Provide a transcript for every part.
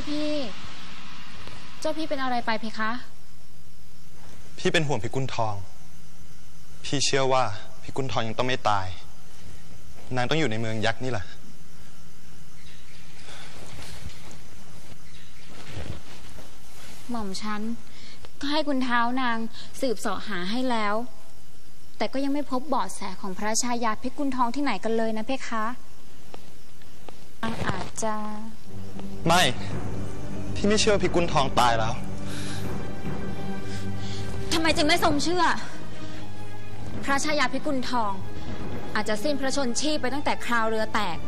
เจ้าพี่ เจ้าพี่เป็นอะไรไปเพคะ พี่เป็นห่วงพิกุลทอง พี่เชื่อว่าพิกุลทองยังต้องไม่ตาย นางต้องอยู่ในเมืองยักษ์นี่แหละ หม่อมฉันก็ให้คุณเท้านางสืบเสาะหาให้แล้ว แต่ก็ยังไม่พบเบาะแสของพระชายาพิกุลทองที่ไหนกันเลยนะเพคะนางอาจจะ ไม่ พี่ไม่เชื่อว่าพิกุลทองตายแล้ว ทำไมจึงไม่ทรงเชื่อ พระชายาพิกุลทอง อาจจะสิ้นพระชนชีพไปตั้งแต่คราวเรือแตก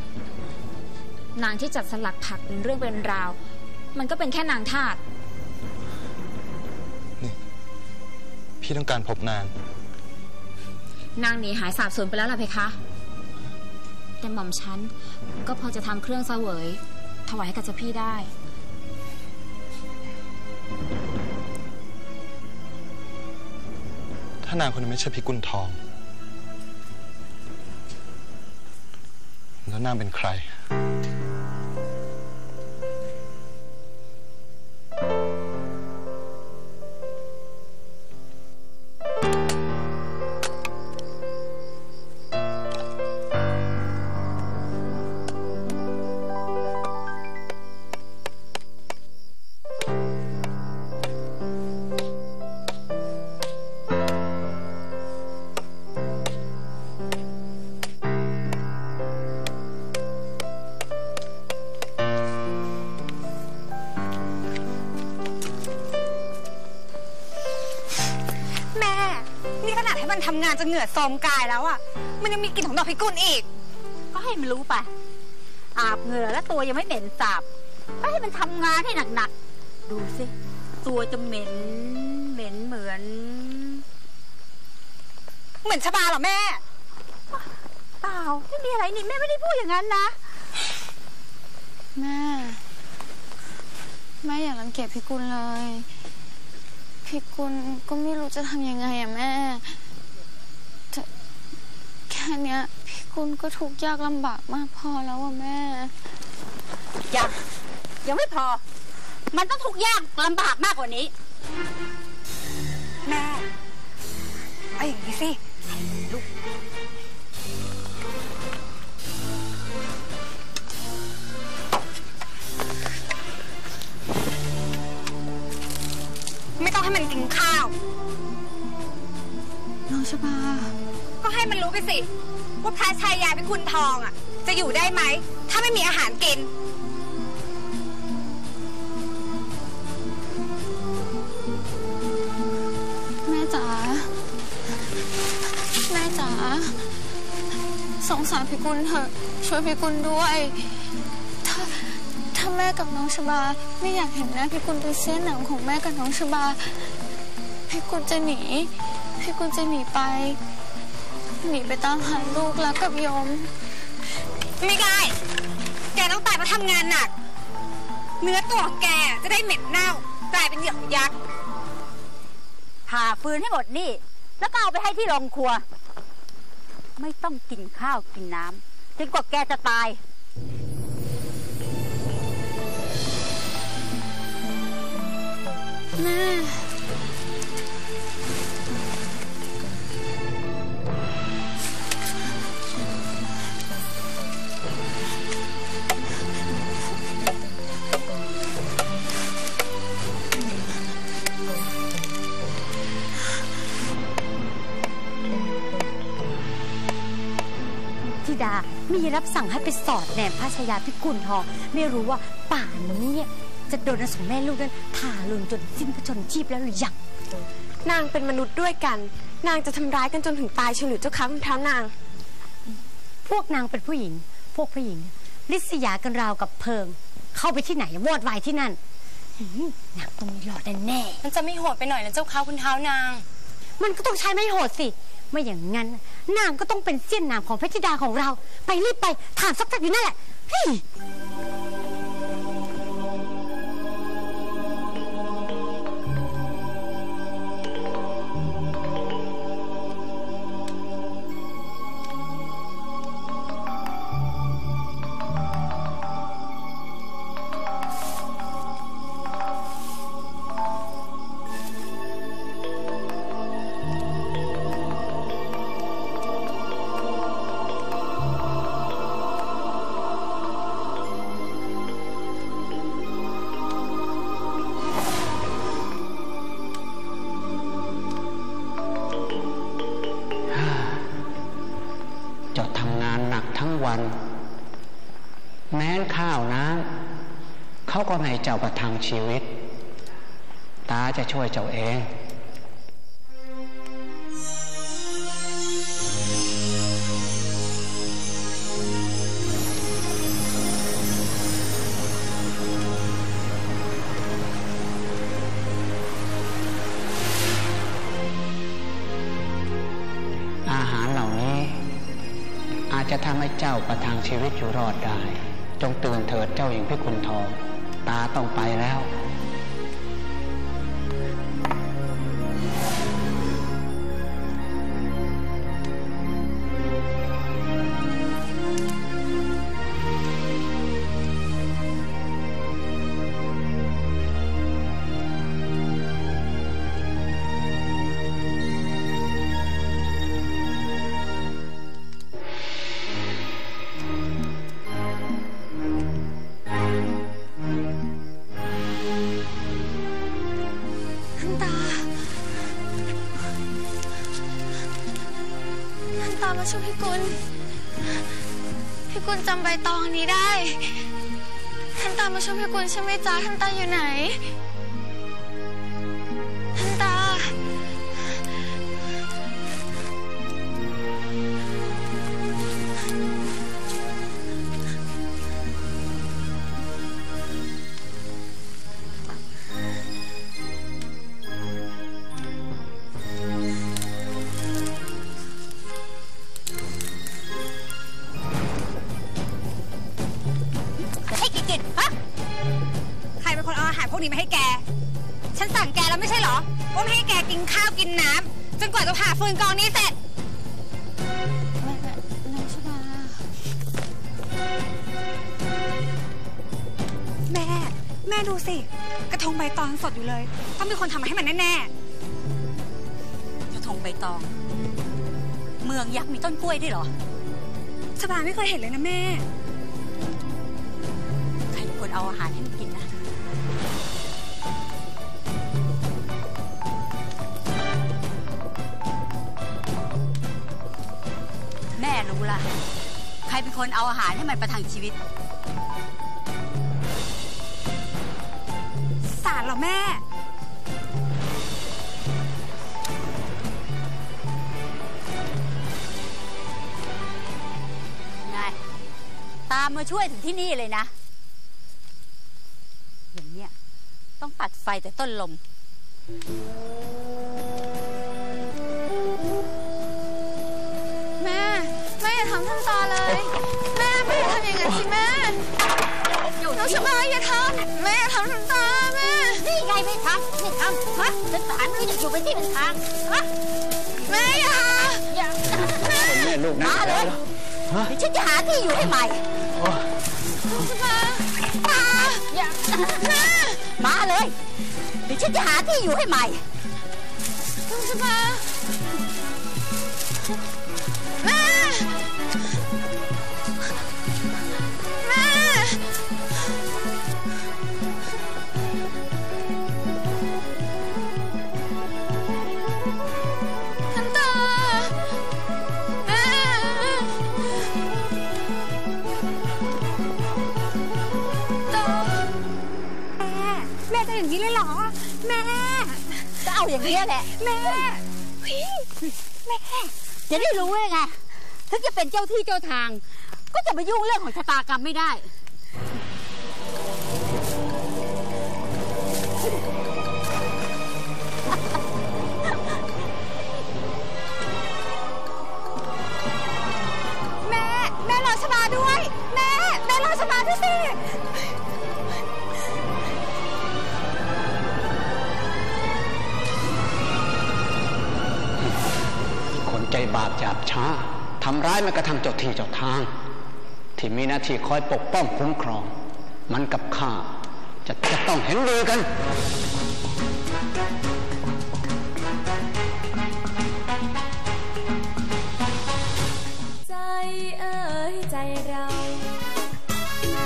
นางที่จัดสลักผักเป็นเรื่องเป็นราว มันก็เป็นแค่นางทาสพี่ต้องการพบนาง นางหนีหายสาบสูญไปแล้วล่ะเพคะ แต่หม่อมฉันก็พอจะทำเครื่องเสวย ถวายให้กับเจ้าพี่ได้ ถ้านางคนนั้นไม่ใช่พิกุลทอง แล้วนางเป็นใคร โทรมกายแล้วอะ มันยังมีกลิ่นของดอกพิกุลอีก ก็ให้มันรู้ไป อาบเหงื่อแล้วตัวยังไม่เหม็นสาบ ก็ให้มันทำงานให้หนักๆ ดูสิ ตัวจะเหม็น เหม็นเหมือน เหมือนชบาเหรอแม่ เปล่า ไม่มีอะไรนี่แม่ไม่ได้พูดอย่างนั้นนะ แม่ แม่อย่ารังเกียจพี่กุลเลย พี่กุลก็ไม่รู้จะทำยังไงอะแม่แต่แค่เนี้ย พี่กุลก็ทุกข์ยากลำบากมากพอแล้วอะแม่ ยังยังไม่พอ มันต้องทุกข์ยากลำบากมากกว่านี้ แม่เอาอย่างนี้สิลูกไม่ต้องให้มันกินข้าว น้องชบา็ให้มันรู้ไปสิ ว่าพระชายาเป็นคุณทองอะ จะอยู่ได้ไหม ถ้าไม่มีอาหารกิน แม่จ๋าแม่จ๋าสงสารพี่กุลเถอะ ช่วยพี่กุลด้วย ถ้าถ้าแม่กับน้องชบา ไม่อยากเห็นหน้าพี่กุลเป็นเส้นหนังของแม่กับน้องชบาพี่กุลจะหนีพี่กุลจะหนีไป หนีไปตามหาลูกรักกับโยม ไม่ได้ แกต้องตายเพราะทำงานหนัก เนื้อตัวของแกจะได้เหม็นเน่ากลายเป็นเหยื่อของยักษ์ผ่าฟืนให้หมดนี่ แล้วก็เอาไปให้ที่โรงครัว ไม่ต้องกินข้าวกินน้ำจนกว่าแกจะตายแม่ ดา มีรับสั่งให้ไปสอดแนมพระชายาพิกุลทองไม่รู้ว่าป่านนี้จะโดนนางสองแม่ลูกนั้นทารุณจนสิ้นพระชนชีพแล้วหรือยังนางเป็นมนุษย์ด้วยกัน นางจะทำร้ายกันจนถึงตายเฉลือเจ้าคะคุณเท้านาง พวกนางเป็นผู้หญิง พวกผู้หญิง ลิษยากันราวกับเพิง เข้าไปที่ไหนวอดวายที่นั่นหืมนางต้องมีหลอดแน่มันจะไม่โหดไปหน่อยนะเจ้าคะคุณเท้านางๆมันก็ต้องใช้ไม่โหดสิ ไม่อย่างนั้น นางก็ต้องเป็นเสี้ยนนามของพระธิดาของเรา ไปรีบไปถามสักทักอยู่นั่นแหละ ชีวิต ตาจะช่วยเจ้าเองอาหารเหล่านี้อาจจะทำให้เจ้าประทังชีวิตอยู่รอดได้ จงเตื่นเถิดเจ้าหญิงพิกุลทอง ตาต้องไปแล้ว ใช่ไหมจ๊ะท่านตาอยู่ไหน จนกว่าจะผ่าฟืนกองนี้เสร็จแม่น้องชบา แม่ แม่ดูสิ กระทงใบตองสดอยู่เลย ต้องมีคนทำมาให้มันแน่กระทงใบตอง เมืองยักษ์มีต้นกล้วยด้วยเหรอๆชบาไม่เคยเห็นเลยนะแม่ ใครเป็นคนเอาอาหารให้มันกินนะ ประทังชีวิต สารเหรอแม่ไงตามมาช่วยถึงที่นี่เลยนะ อย่างเนี้ยต้องตัดไฟแต่ต้นลมแม่ แม่อย่าทำท่านตาเลย แม่แม่อย่าทำอย่างนั้นสิแม่น้องชบาอย่าทำแม่อย่าทำท่านตาแม่นี่ไงไม่ทำไม่ทำฮะเป็นสารที่จะอยู่เป็นที่เป็นทางฮะแม่อย่าอย่าคนแม่ลูกนะมาเลยเดี๋ยวฉันจะหาที่อยู่ให้ใหม่น้องชบาตาอย่าแม่มาเลยเดี๋ยวฉันจะหาที่อยู่ให้ใหม่น้องชบา แม่ ก็เอาอย่างนี้ยแหละ แม่จะได้รู้ว่าไงถ้าจะเป็นเจ้าที่เจ้าทาง ก็จะมายุ่งเรื่องของชะตากรรมไม่ได้ แม่ แม่รอชบาด้วย บาปหยาบช้าทำร้ายแม้กระทั่งเจ้าที่เจ้าทาง ที่มีหน้าที่คอยปกป้องคุ้มครอง มันกับข้าจะจะต้องเห็นดีกันใจเอ่ยใจเรา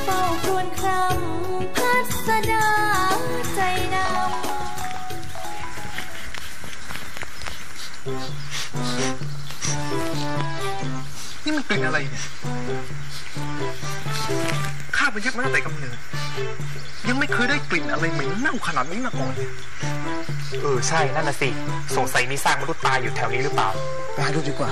เฝ้าครวญครำพัสดาใจนำ นี่มันกลิ่นอะไรเนี่ย ข้าเป็นยักษ์มาตั้งแต่กำเนิด ยังไม่เคยได้กลิ่นอะไรเหม็นเน่าขนาดนี้มาก่อนเออใช่นั่นน่ะสิสงสัยมีสร้างมนุษย์ตายอยู่แถวนี้หรือเปล่า ไปหาดูดีกว่า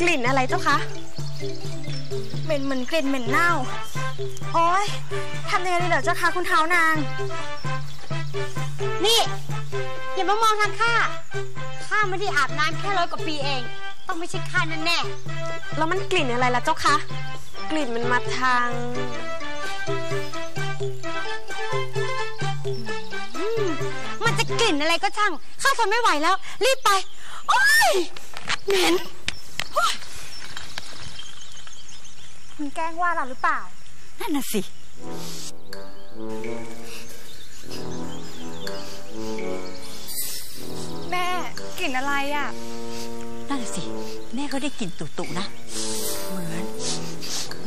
กลิ่นอะไรเจ้าคะเหม็นเหมือนกลิ่นเหม็นเน่า โอ๊ยทำยังไงดีเหรอเจ้าคะคุณเท้านาง นี่ อย่ามามองทางข้า ข้าไม่ได้อาบน้ำแค่ร้อยกว่าปีเอง ต้องไม่ใช่ข้าแน่นแน่ แล้วมันกลิ่นอะไรล่ะเจ้าคะ กลิ่นมันมาทางอืมมันจะกลิ่นอะไรก็ช่าง ข้าทนไม่ไหวแล้ว รีบไป โอ๊ยเหม็น มันแกล้งว่าเราหรือเปล่า นั่นน่ะสิ แม่กลิ่นอะไรอะ นั่นน่ะสิ แม่ก็ได้กลิ่นตุ่ๆนะ เหมือน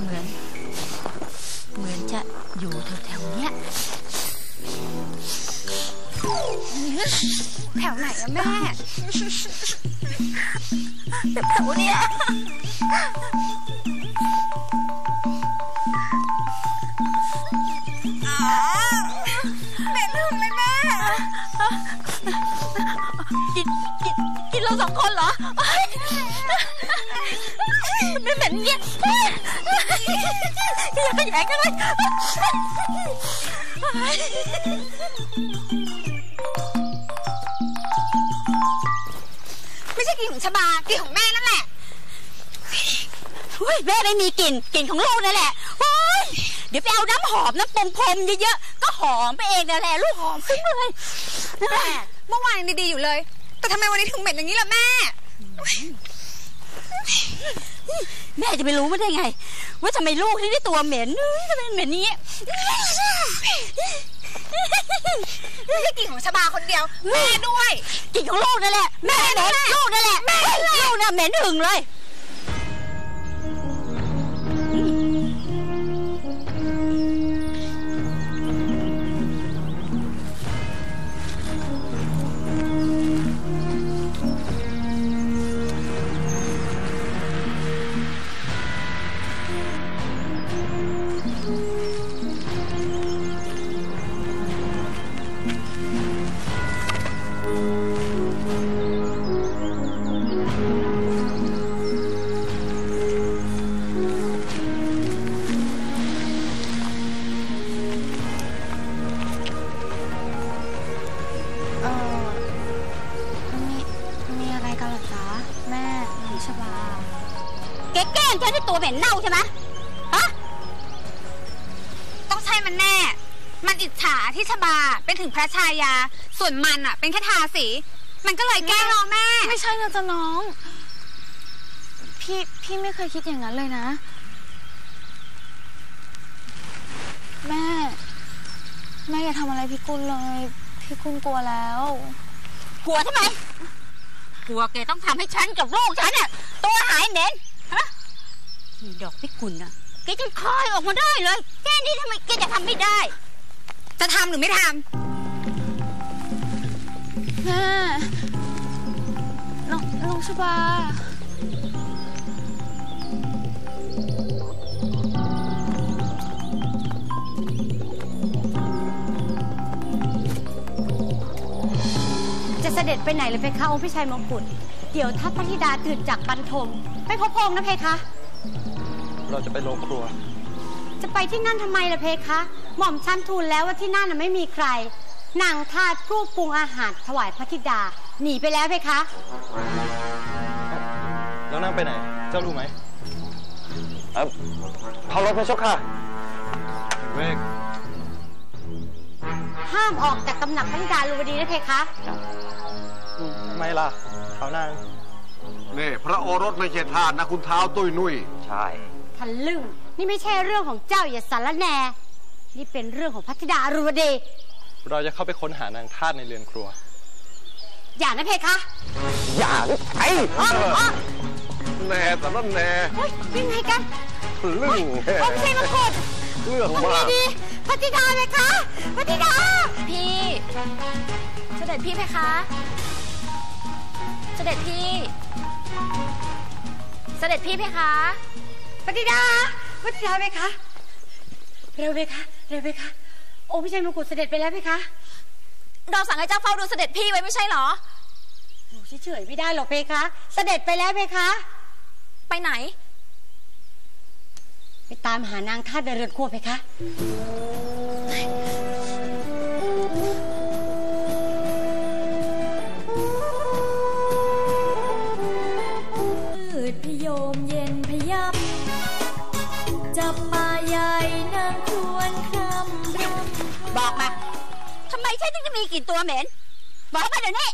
เหมือน เหมือนจะอยู่แถวๆเนี้ยแถวไหนอะแม่ แถวเนี้ยเหม็นถึงเลยแม่ กินกินกินเราสองคนเหรอไม่เหม็นเงี้ยอย่าขยงกันเลย ไม่ใช่กลิ่นของชบากลิ่นของแม่นั่นแหละเฮ้ยแม่ไม่มีกลิ่นกลิ่นของลูกนั่นแหละเฮ้ยเดี๋ยวไปเอาน้ำหอมน้ำปงพรมเยอะๆก็หอมไปเองนั่นแหละลูกหอมซึ้งเลยแม่เมื่อวานยังดีๆอยู่เลย แต่ทำไมวันนี้ถึงเหม็นอย่างนี้ล่ะแม่ แม่จะไปรู้ไม่ได้ไง ว่าทำไมลูกที่ได้ตัวเหม็นเฮ้ยทำไมเหม็นอย่างนี้ไม่ใช่ กลิ่นของชบาคนเดียว แม่ด้วยกลิ่นของลูกนั่นแหละ แม่เหม็นลูกนั่นแหละ แม่ลูกน่ะเหม็นหึงเลย วนมันอะเป็นแค่ทาสี มันก็เลยแกล้งเราแม่ ไม่ใช่นะจ๊ะน้อง พี่พี่ไม่เคยคิดอย่างนั้นเลยนะ แม่ แม่อย่าทำอะไรพี่กุลเลย พี่กุลกลัวแล้วกลัวทำไมกลัวแกต้องทำให้ฉันกับลูกฉันน่ะตัวหายเหม็นฮะนี่ดอกพิกุลน่ะแกจะคายออกมาได้เลยแค่นี้ทำไมแกจะทำไม่ได้ จะทำหรือไม่ท แม่น้องน้องชบาจะเสด็จไปไหนเลยเพคะองค์พี่ชัยมงกุฎเดี๋ยวถ้าพระธิดาตื่นจากบรรทมไม่พบพระองค์นะเพคะ เราจะไปโรงครัว จะไปที่นั่นทำไมล่ะเพคะ หม่อมชันทูลแล้วว่าที่นั่นน่ะไม่มีใคร นางทาสผู้ปรุงอาหารถวายพระธิดา หนีไปแล้วเพคะ แล้วนั่งไปไหน เจ้ารู้ไหมเออเขารถพระเจ้าค่ะเวกห้ามออกจากตำหนักพระธิดาลุวดีนะเพคะ ทำไมล่ะเขานางนี่พระโอรสไม่ใช่ทาสนะคุณเท้าตุ้ยนุ้ยใช่ ทะลึ่ง นี่ไม่ใช่เรื่องของเจ้าอย่าสารแหนนี่เป็นเรื่องของพระธิดาอรุวดี เราจะเข้าไปค้นหานางทาสในเรือนครัว อย่านะเพคะ อย่าไอ้อ๋ออ๋อแน่แต่ละแน่เฮ้ยวิ่งไงกันทะลึ่งแฮ่องค์ชัยมงกุฎเรื่องทำไงมากดีพระธิดาไหมคะพระธิดา พี่เสด็จพี่เพคะเสด็จพี่ เสด็จพี่เพคะพระธิดาพระธิดาไหมคะ เร็วไหมคะ เร็วไหมคะ องค์พิชัยมงกุฎเสด็จไปแล้วไหมคะเราสั่งให้เจ้าเฝ้าดูเสด็จพี่ไว้ไม่ใช่เหรออยู่เฉยๆไม่ได้หรอกเพคะ เสด็จไปแล้วเพคะ ไปไหน ไปตามหานางทาสในเรือนครัวเพคะ มืดพยมเย็นพยับจับป่ บอกมาทำไมฉันถึงจะมีกลิ่นตัวเหม็น บอกมาเดี๋ยวนี้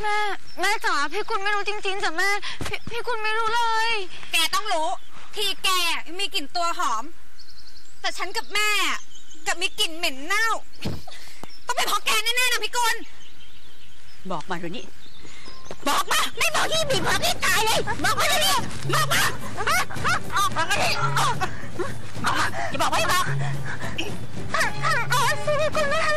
แม่ แม่จ๋าพี่กุลไม่รู้จริงๆจ้ะแม่พี่พี่กุลไม่รู้เลย แกต้องรู้ ที่แกมีกลิ่นตัวหอม แต่ฉันกับแม่กับมีกลิ่นเหม็นเน่า ต้องเป็นเพราะแกแน่ๆนะพี่กุลบอกมาเดี๋ยวนี้ บอกมา ไม่บอกที่บีบบอกที่ตายเลย บอกมาเดี๋ยวนี้บอกมาฮะฮะออกมาเดี๋ยวนี้ออกออกมาจะบอกไม่บอก อ๋อสิพี่กุลไม่ทั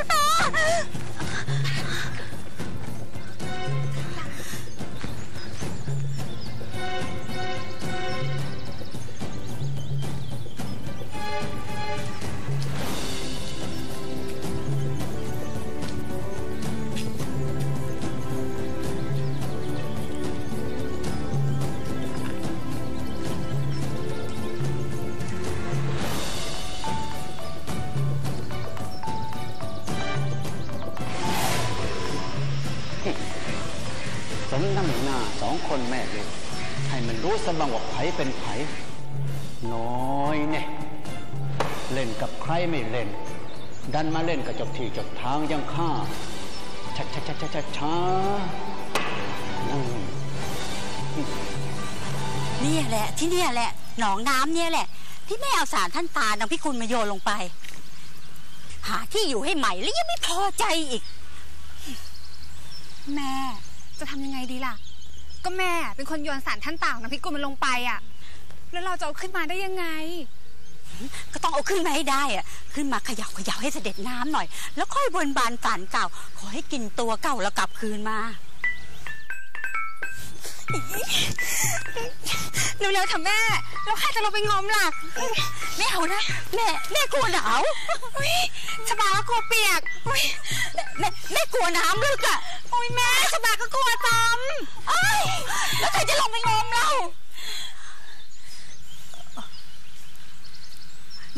คนแม่ลูกให้มันรู้สบ้างว่าไผเป็นไผน้อยเนี่ย เล่นกับใครไม่เล่น ดันมาเล่นกับเจบที่เจบทางอยังข้าช้าช้าช้าช้าช้าช้าอืมเนี่ยแหละ ที่เนี่ยแหละ หนองน้ำเนี่ยแหละ ที่แม่เอาสารท่านตานางพิกุลมาโยนลงไป หาที่อยู่ให้ใหม่แล้วยังไม่พอใจอีก แม่จะทำยังไงดีล่ะ ก็แม่เป็นคนโยนสารท่านต่างนะพี่กุลมันลงไปอะ แล้วเราจะเอาขึ้นมาได้ยังไง ก็ต้องเอาขึ้นมาให้ได้อะขึ้นมาเขย่าเขย่าให้เสด็จน้ำหน่อย แล้วค่อยบนบานฝานเก่า ขอให้กินตัวเก่าแล้วกลับคืนมา เร็วๆเถอะแม่ แล้วใครจะลงไปงอมล่ะ ไม่เอานะแม่แม่กลัวหนาวอุ๊ยชบาก็กลัวเปียกแม่แม่กลัวน้ำลึกอะอุ๊ยแม่ชบาก็กลัวจำแล้วใครจะลงไปงอมเรา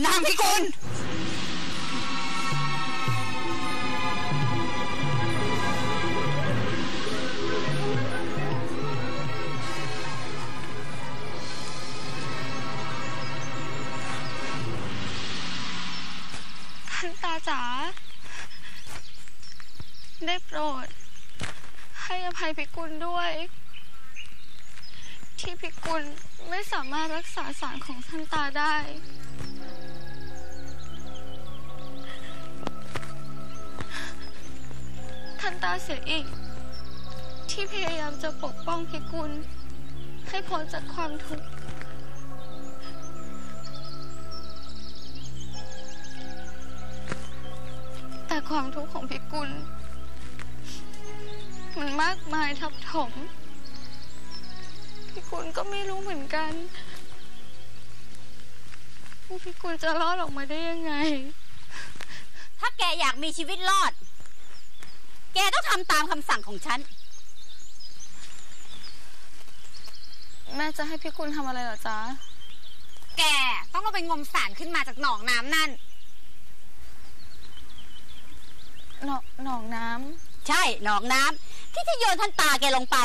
นางพิกุล ท่านตาจ๋าได้โปรด ให้อภัยพิกุลด้วย ที่พิกุลไม่สามารถรักษาสารของท่านตาได้ท่านตาเสียอีก ที่พยายามจะปกป้องพิกุล ให้พ้นจากความทุกข์ ความทุกข์ของพิกุล มันมากมายทับถมพิกุลก็ไม่รู้เหมือนกันว่าพิกุลจะรอดออกมาได้ยังไง ถ้าแกอยากมีชีวิตรอด แกต้องทำตามคำสั่งของฉัน แม่จะให้พิกุลทำอะไรเหรอจ๊ะ แกต้องลงไปงมสารขึ้นมาจากหนองน้ำนั่น หนองหนองน้ใช่หนองน้ำที่จะโยนท่านตาแกลงไป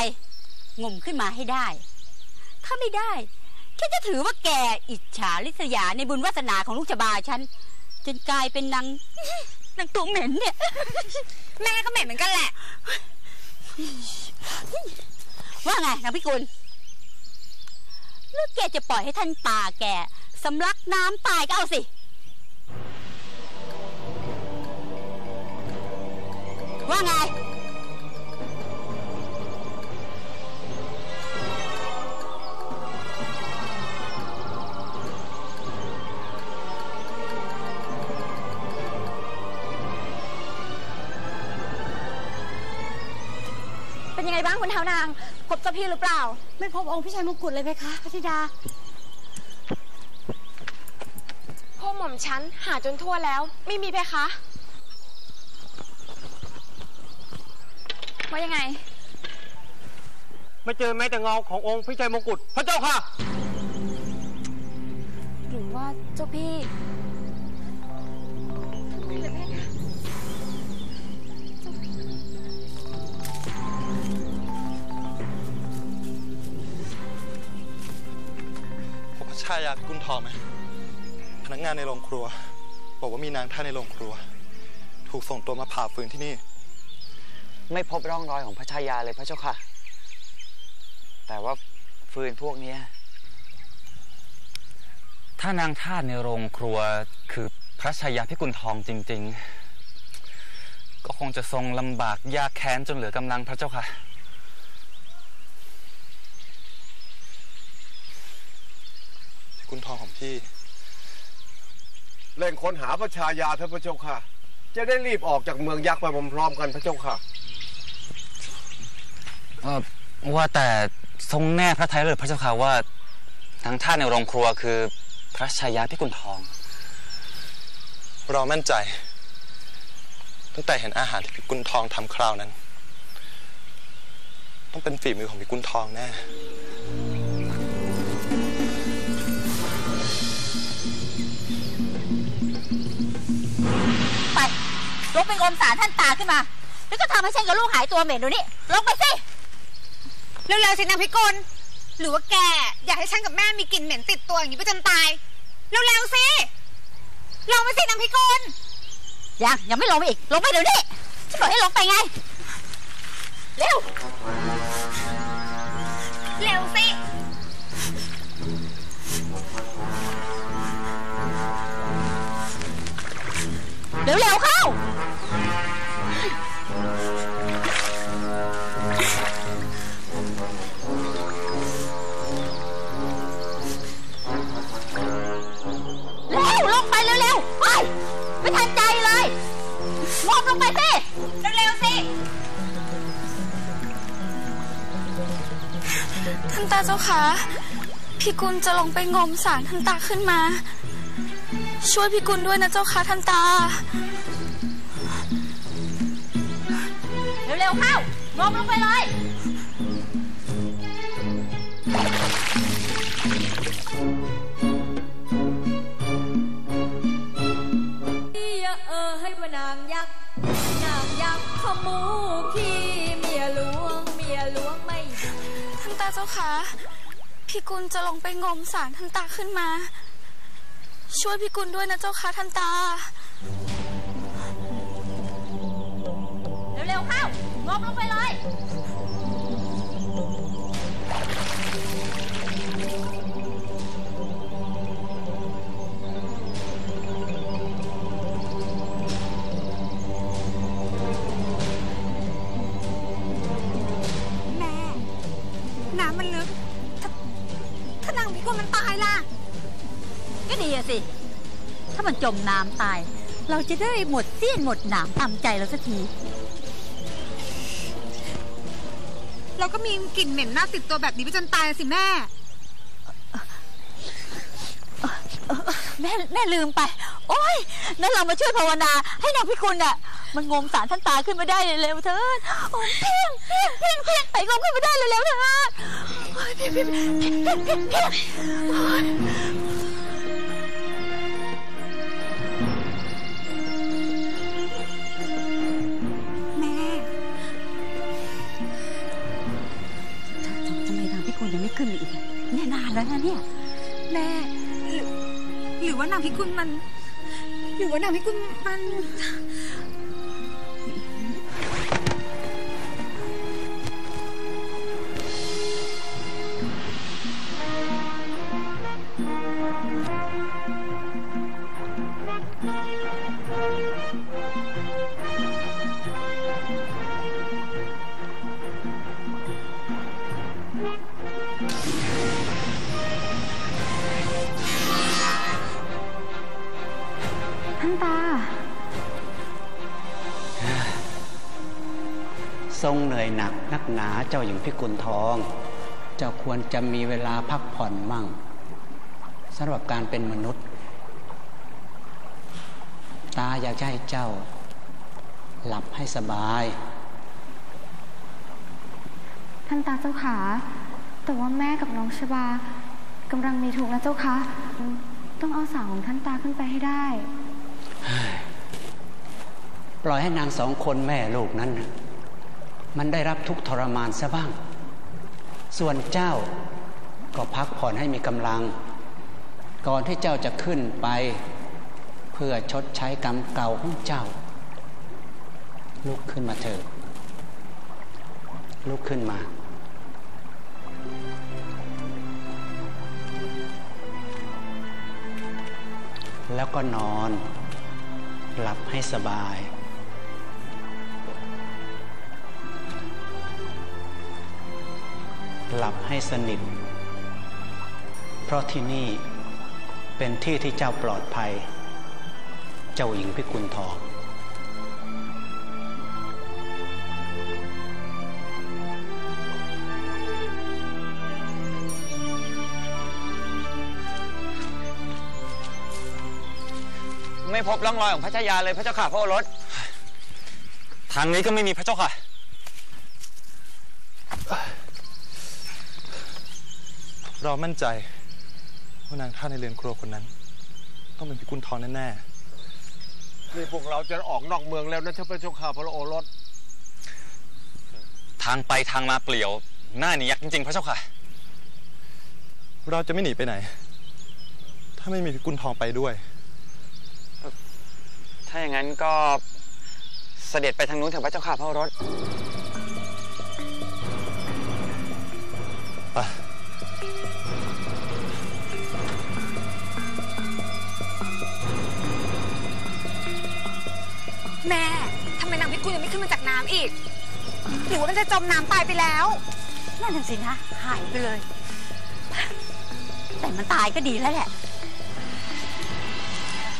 งมขึ้นมาให้ได้ ถ้าไม่ได้ฉันจะถือว่าแกอิจฉาริษยาในบุญวาสนาของลูกชะบาฉันจนกลายเป็นนาง นางตัวเหม็นเนี่ย แม่ก็เหม็นเหมือนกันแหละ ว่าไงนางพิกุลหรือแกจะปล่อยให้ท่านตาแกสำลักน้ำตายก็เอาสิ ว่าไง เป็นยังไงบ้างคุณเท้านาง พบเจ้าพี่หรือเปล่า ไม่พบองค์พี่ชายมงกุฎเลยไหมคะพระธิดาพ่อหม่อมฉันหาจนทั่วแล้ว ไม่มีเพคะ ว่ายังไง ไม่เจอแม้แต่เงาขององค์พี่ชัยมงกุฎพระเจ้าค่ะ หรือว่าเจ้าพี่ทำไมล่ะแม่คะพบพระชายาพิกุลทองไหมพนักงานในโรงครัว บอกว่ามีนางท่านในโรงครัว ถูกส่งตัวมาผ่าฟืนที่นี่ ไม่พบร่องรอยของพระชายาเลยพระเจ้าค่ะ แต่ว่าฟืนพวกเนี้ยถ้านางทาสในโรงครัวคือพระชายาพิกุลทองจริง ๆ ก็คงจะทรงลำบากยากแค้นจนเหลือกำลังพระเจ้าค่ะ พิกุลทองของพี่ เร่งค้นหาพระชายาเถอะพระเจ้าค่ะ จะได้รีบออกจากเมืองยักษ์ไปพร้อมๆกันพระเจ้าค่ะ เอ่อว่าแต่ทรงแน่พระทัยหรือพระเจ้าค่ะว่านางทาสในโรงครัวคือพระชายาพิกุลทอง เรามั่นใจ ตั้งแต่เห็นอาหารที่พิกุลทองทำคราวนั้น ต้องเป็นฝีมือของพิกุลทองแน่ ไปลงไปงมสารท่านตาขึ้นมา แล้วก็ทำให้ฉันกับลูกหายตัวเหม็นเดูนี่ลงไปสิ เร็วๆสินางพิกลหรือว่าแกอยากให้ฉันกับแม่มีกลิ่นเหม็นติดตัวอย่างนี้ไปจนตาย เร็วๆสิลองไปสินางพิกลยังยังไม่ลงไปอีก ลงไปเดี๋ยวนี้ฉันบอกให้ลงไปไง เร็ว เร็วสิเร็วเร็วๆเข้า ตาเจ้าคะพี่กุลจะลงไปงมสารท่านตาขึ้นมา ช่วยพี่กุลด้วยนะเจ้าค่ะท่านตาเร็วเร็วๆเข้างมลงไปเลยอย่าเออให้ว่านางยักษ์นางยักษ์ขมูขี้ เจ้าคะพี่กุลจะลงไปงมสารทันตาขึ้นมา ช่วยพี่กุลด้วยนะเจ้าคะทันตา เร็วเร็วๆเข้างมลงไปเลย ดีอะสิ ถ้ามันจมน้ำตาย เราจะได้หมดเสี้ยนหมดหนามตามใจเราสักที เราก็มีกลิ่นเหม็นเน่าติดตัวแบบนี้ไปจนตายสิแม่ แม่แม่ลืมไป โอ้ยนั่นเรามาช่วยภาวนา ให้นางพิกุลน่ะมันงมสารท่านตาขึ้นมาได้เร็วๆเถิดโอ้ยเพียงเพียงเพียงเพียงไปงมขึ้นมาได้เร็วๆเถิดโอ้ยเพียงเพียงเพียงเพียง คุณยังไม่ขึ้นอีกเนี่ยนานแล้วนะเนี่ย แม่หรือหรือว่านางพิกุลมัน หรือว่านางพิกุลมัน ท่านตาสทรงเหนื่อยหนักนักหนาเจ้าหญิงพิกุลทอง เจ้าควรจะมีเวลาพักผ่อนมั่งสำหรับการเป็นมนุษย์ ตาอยากจะให้เจ้า หลับให้สบาย ท่านตาเจ้าขา แต่ว่าแม่กับน้องชบากำลังมีทุกข์นะเจ้าคะ ต้องเอาสาวของท่านตาขึ้นไปให้ได้ปล่อยให้นางสองคนแม่ลูกนั้นน่ะ มันได้รับทุกทรมานซะบ้าง ส่วนเจ้าก็พักผ่อนให้มีกำลัง ก่อนที่เจ้าจะขึ้นไป เพื่อชดใช้กรรมเก่าของเจ้า ลุกขึ้นมาเถิดลุกขึ้นมาแล้วก็นอน หลับให้สบาย หลับให้สนิท เพราะที่นี่เป็นที่ที่เจ้าปลอดภัย เจ้าหญิงพิกุลทองไม่พบร่องรอยของพระชายาเลยพระเจ้าค่ะพระโอรส ทางนี้ก็ไม่มีพระเจ้าค่ะ เรามั่นใจ ว่านางท่าในเรือนครัวคนนั้น ต้องเป็นพิกุลทองแน่นี่พวกเราจะออกนอกเมืองแล้วนะพระเจ้าค่ะพระโอรส ทางไปทางมาเปลี่ยว หน้าหนียักษ์จริงๆ พระเจ้าค่ะๆเราจะไม่หนีไปไหน ถ้าไม่มีพิกุลทองไปด้วย ถ้าอย่างนั้นก็เสด็จไปทางนู้นเถอะพระเจ้าค่ะพระโอรสไป แม่ทำไมนางพิกุลยังไม่ขึ้นมาจากน้ำอีก หรือว่ามันจะจมน้ำตายไปแล้ว นั่นน่ะสินะหายไปเลย แต่มันตายก็ดีแล้วแหละ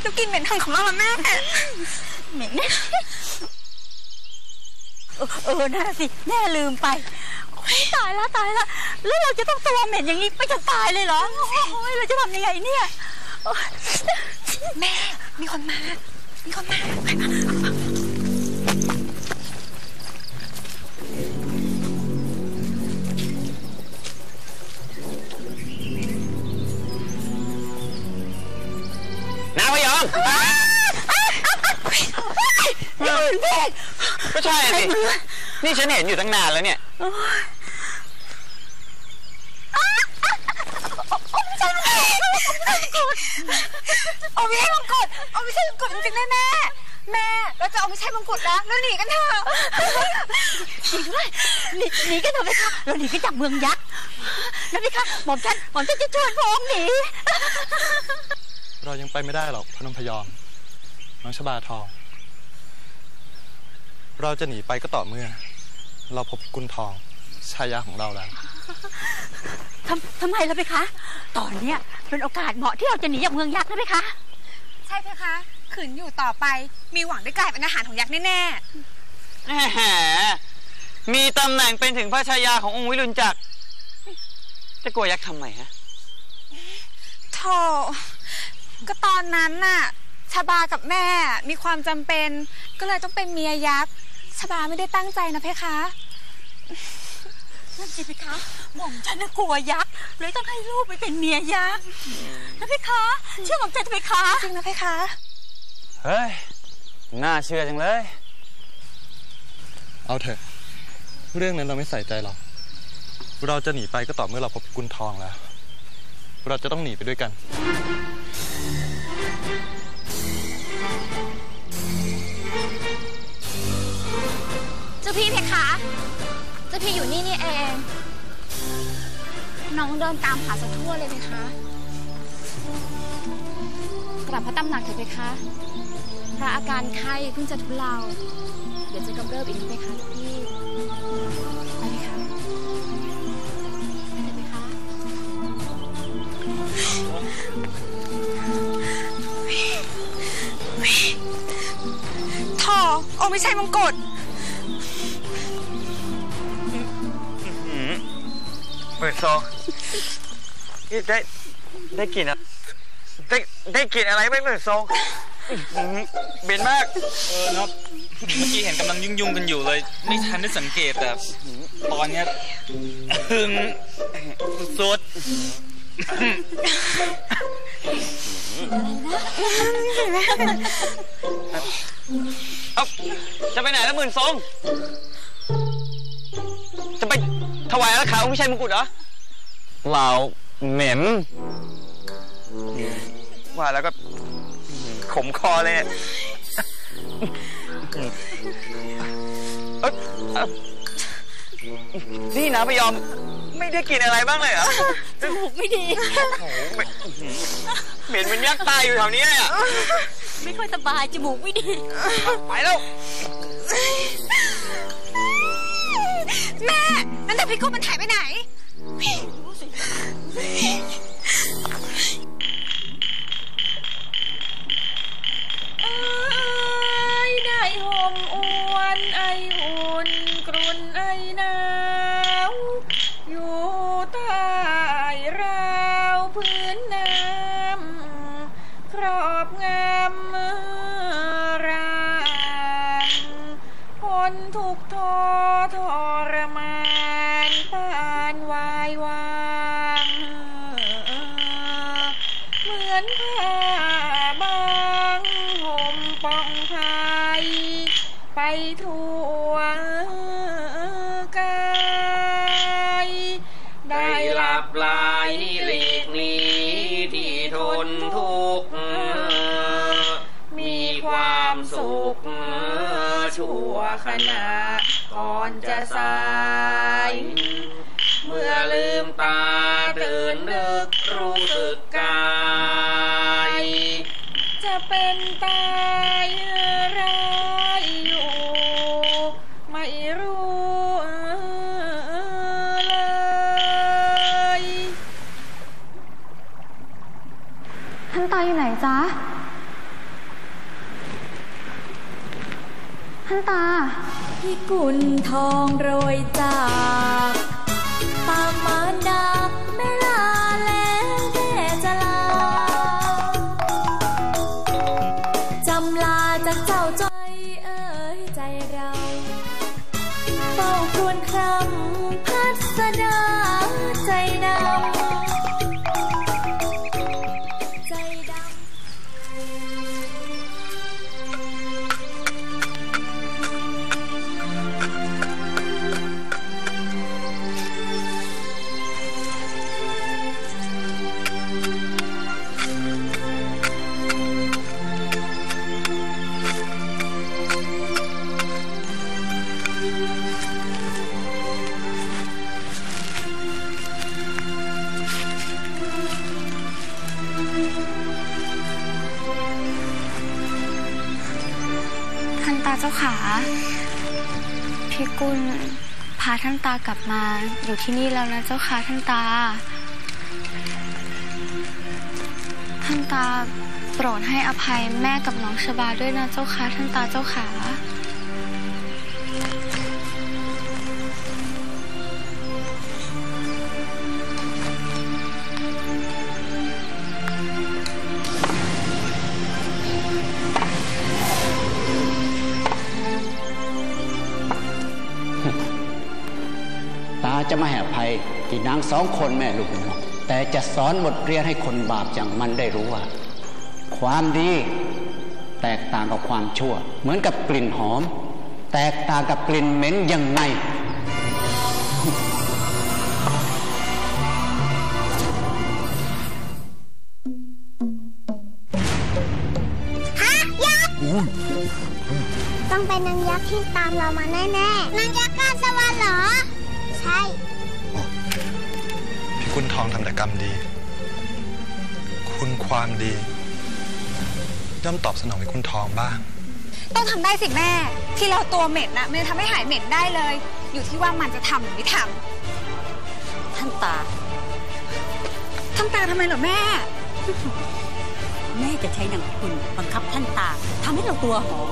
แล้วกลินเหม็นทางของเราละแม่ เหม็นเออเออนั่นนะสิแม่ลืมไปโอ๊ยตายแล้วตายแล้วแล้วเราจะต้องตัวเหม็นอย่างนี้ไปจนตายเลยเหรอโอ้ยเราจะทำยังไงเนี่ยโอ๊ยแม่ มีคนมา มีคนมาไปมา นางพยองก็ใช่สินี่ฉันเห็นอยู่ตั้งนานแล้วเนี่ยเอาไม่ใช่มงกุฎเอาไม่ใช่มงกุฎจริงๆแม่แม่เราจะเอาไม่ใช่มงกุฎแล้วแล้วหนีกันเถอะหนีด้วยหนีหนีกันเถอะไหมคะเราหนีกันจากเมืองยักษ์นะพี่คะหม่อมฉันหม่อมฉันจะชวนพระองค์หนี เรายังไปไม่ได้หรอกพนมพยอม น้องชบาทอง เราจะหนีไปก็ต่อเมื่อ เราพบพิกุลทองชายาของเราแล้วทำทำไมล่ะพี่คะ ตอนเนี้ยเป็นโอกาสเหมาะที่เราจะหนีจากเมืองยักษ์นะพี่คะ ใช่เพคะขืนอยู่ต่อไปมีหวังได้กลายเป็นอาหารของยักษ์แน่แหมมีตำแหน่งเป็นถึงพระชายาขององค์วิรุณจักรจะกลัวยักษ์ทำไมฮะๆโธ่ ก็ตอนนั้นน่ะชบากับแม่มีความจำเป็น ก็เลยต้องเป็นเมียยักษ์ชบาไม่ได้ตั้งใจนะเพคะ นั่นสิพี่คะหม่อมฉันน่ะกลัวยักษ์เลยต้องให้ลูกไปเป็นเมียยักษ์นะพี่คะเชื่อหม่อมฉันเถอะพี่คะจริงนะเพคะ เฮ้ย น่าเชื่อจังเลย เอาเถอะ เรื่องนั้นเราไม่ใส่ใจหรอก เราจะหนีไปก็ต่อเมื่อเราพบพิกุลทองแล้ว เราจะต้องหนีไปด้วยกัน จ้าพี่เพคะเจ้าพี่อยู่นี่นี่เอง น้องเดินตามหาสักทั่วเลยเพคะ กลับพระตำหนักเถอะเพคะ พระอาการไข้เพิ่งจะทุเลา เดี๋ยวจะกำเริบอีกนะเพคะพี่ไปเพคะไปเถอะเพคะโธ่อไม่ใช่มงกุฎ หมื่นซองนี่ได้ได้กลิ่นอะได้ได้กลิ่นอะไรไหม่หมื่นซองอื้อหือเหม็นมาก เออน็อตเมื่อกี้เห็นกำลังยุ่งๆกันอยู่เลย ไม่ทันได้สังเกตแต่ตอนเนี้ยหึงสุดเอ้าจะไปไหนแล้วหมื่นซองจะไป ถวายราคาองค์พิชัยมงกุฎเหรอเปล่าเหม็น ว่าแล้วก็ขมคอเลยเนี่ยเอ้ยเอ้านี่นะพยอมไม่ได้กินอะไรบ้างเลยเหรอจมูกไม่ดี โอ้โหเหม็นเหม็นมันยักษ์ตายอยู่แถวนี้เลยอะ ไม่ค่อยสบายจมูกไม่ดี ไปแล้ว แม่ นั่นแต่พี่กุ้งมันหายไปไหนเอ้ได้ห่มอวนไออุ่นกรุนไอหนาวอยู่ใต้ราวพื้นน้ำครอบงำรางคน ทุกข์ททร เราเฝ้าครวญครำพัสดา พี่กุลพาท่านตากลับมาอยู่ที่นี่แล้วนะเจ้าค่ะท่านตา ท่านตาโปรดให้อภัยแม่กับน้องชบาด้วยนะเจ้าค่ะท่านตาเจ้าขา จะไม่ให้อภัยที่นางสองคนแม่ลูกหรอกแต่จะสอนบทเรียนให้คนบาปอย่างมันได้รู้ว่า ความดีแตกต่างกับความชั่ว เหมือนกับกลิ่นหอม แตกต่างกับกลิ่นเหม็นยังไงฮะยักษ์ต้องเป็นนางยักษ์ที่ตามเรามาแน่ๆนางยัก รรมดี คุณความดีย่อมตอบสนองให้คุณทองบ้าง ต้องทำได้สิแม่ ที่เราตัวเหม็นนะมันจะทำให้หายเหม็นได้เลย อยู่ที่ว่ามันจะทำหรือไม่ทท่านตาำท่านตาทำไมเหรอแม่ แม่จะใช้นางคุณบังคับท่านตาทำให้เราตัวหอม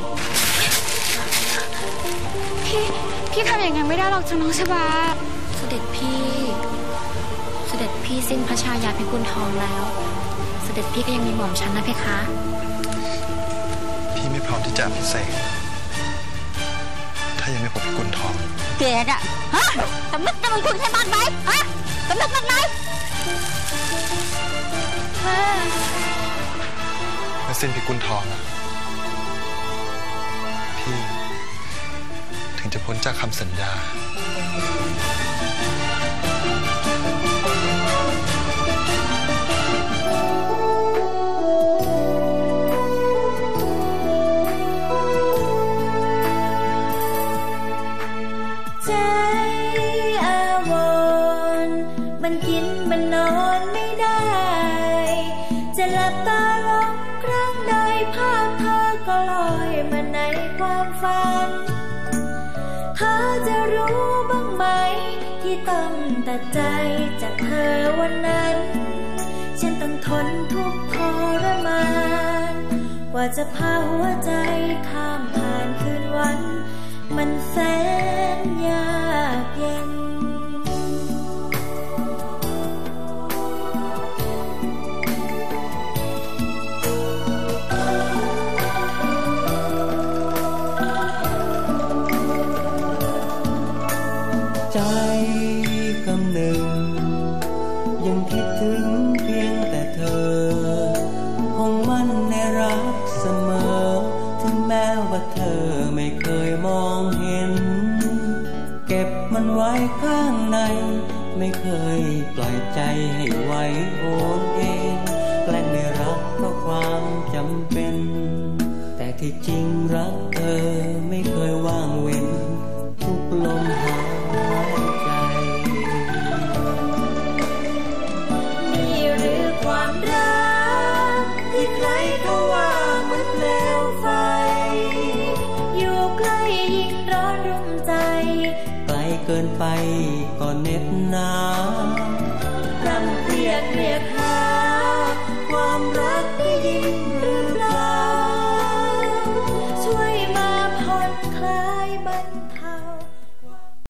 พี่พี่ทำอย่างนั้นไม่ได้หรอกจ้าน้องชบาเสด็จพี่ด็จ พี่สิ้นพระชายาพิกุลทองแล้ว เสด็จพี่ก็ยังมีหม่อมฉันนะเพคะ พี่ไม่พร้อมที่จะพิเศษ ถ้ายังไม่พบพิกุลทองแกน่ะฮะสำนึกในบุญคุณใช่บ้างไหมฮะสำนึกบ้างไหมแม่เมื่อสิ้นพิกุลทองอะพี่ ถึงจะพ้นจากคำสัญญา ทนทุกข์ทรมาน กว่าจะพาหัวใจข้ามผ่านคืนวัน มันแสนยาก